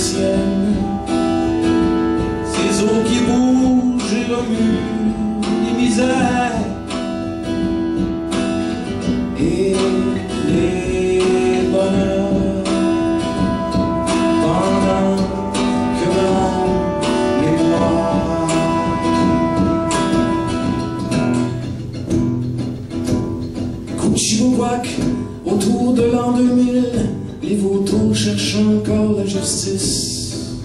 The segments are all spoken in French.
ces eaux qui bougent et remuent les misères et les bonheurs. Pendant que l'on les boit, Couchilouac autour de l'an 2000 les vautours cherchent encore la justice.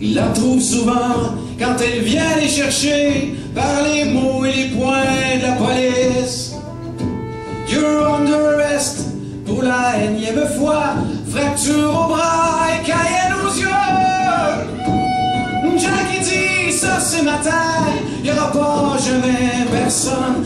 Ils la trouvent souvent quand elle vient les chercher par les mots et les poings de la police. You're under arrest pour la énième fois, fracture au bras et cahier aux yeux. Jackie dit ça ce matin, y aura pas jamais personne